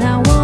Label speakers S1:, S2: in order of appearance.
S1: I want